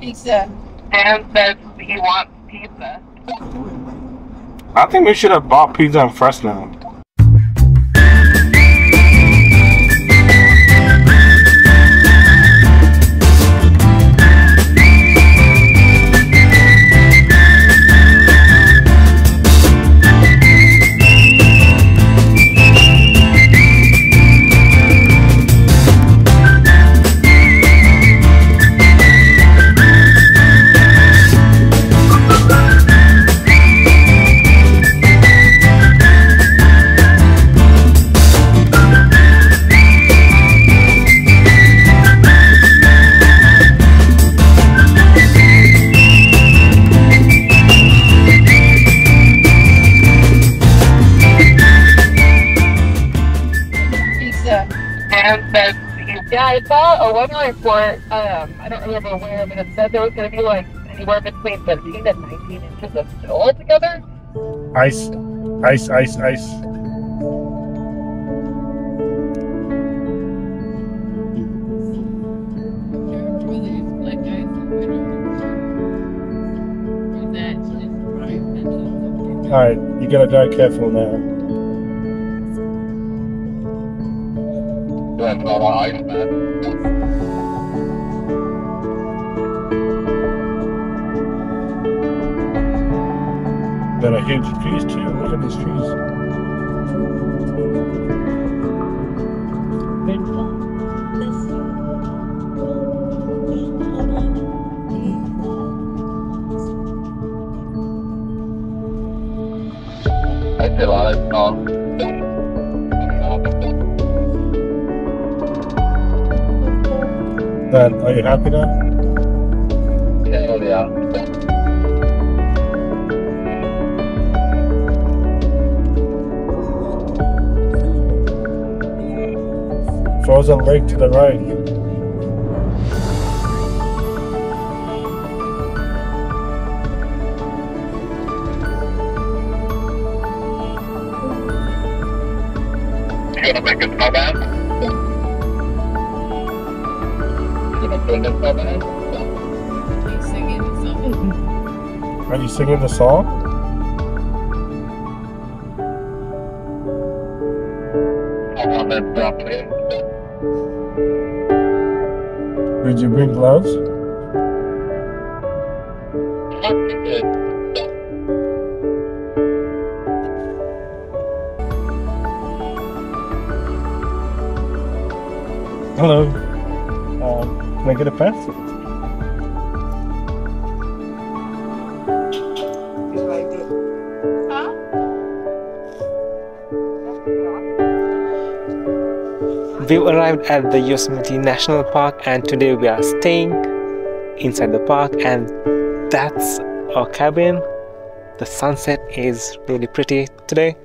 Pizza. And says he wants pizza. I think we should have bought pizza in Fresno. Pizza. And he, yeah, I saw a weather report. Um, I don't remember where, but it said there was going to be like anywhere between 15 and 19 inches of snow altogether. Ice, ice, ice, ice. Alright, you gotta drive careful now. That's not on ice, man. There are huge trees too. Look at these trees. I see a lot of are you happy now? Hell yeah. Frozen Lake to the right. You gonna make a snowman? Are you singing the song? I want that property. Did you bring gloves? Hello. Um, can I get a pass? We've arrived at the Yosemite National Park and today we are staying inside the park and that's our cabin. The sunset is really pretty today.